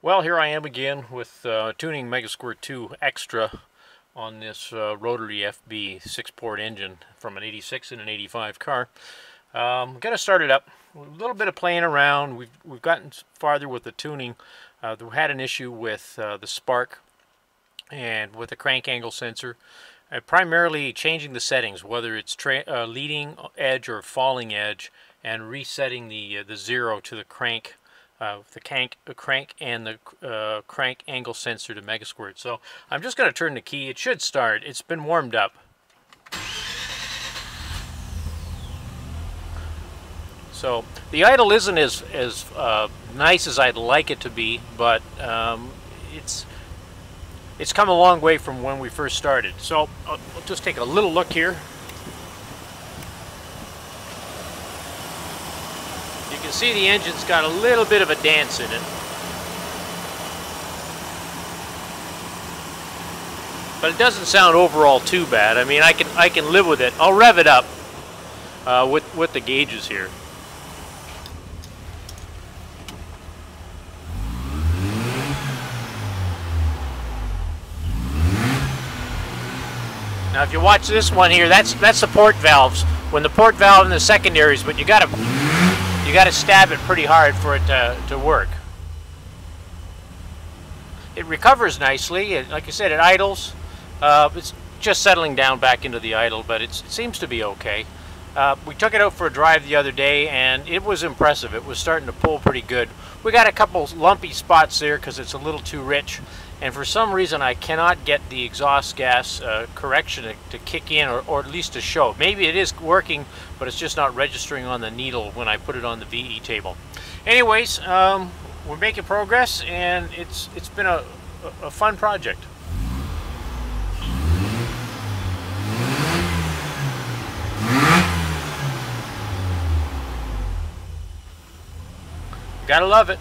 Well, here I am again with uh, tuning Megasquirt 2 Extra on this uh, rotary FB six-port engine from an 86 and an 85 car. Um, got to start it up. A little bit of playing around. We've we've gotten farther with the tuning. Uh, we had an issue with uh, the spark and with the crank angle sensor. Uh, primarily changing the settings, whether it's uh, leading edge or falling edge, and resetting the uh, the zero to the crank uh, the crank, uh, crank and the uh, crank angle sensor to Megasquirt. So I'm just going to turn the key. It should start. It's been warmed up. So the idle isn't as, as uh, nice as I'd like it to be, but um, it's it's come a long way from when we first started. So I'll, I'll just take a little look here. You can see the engine's got a little bit of a dance in it. But it doesn't sound overall too bad. I mean, I can I can live with it. I'll rev it up uh, with with the gauges here. Now, if you watch this one here, that's that's the port valves. When the port valve in the secondaries, but you got to you got to stab it pretty hard for it to, to work. It recovers nicely. Like I said, it idles. Uh, it's just settling down back into the idle, but it seems to be okay. Uh, we took it out for a drive the other day, and it was impressive. It was starting to pull pretty good. We got a couple lumpy spots there because it's a little too rich, and for some reason I cannot get the exhaust gas uh, correction to, to, kick in or, or, at least to show. Maybe it is working but it's just not registering on the needle when I put it on the VE table. Anyways, um, we're making progress and it's it's been a, a fun project. Gotta love it.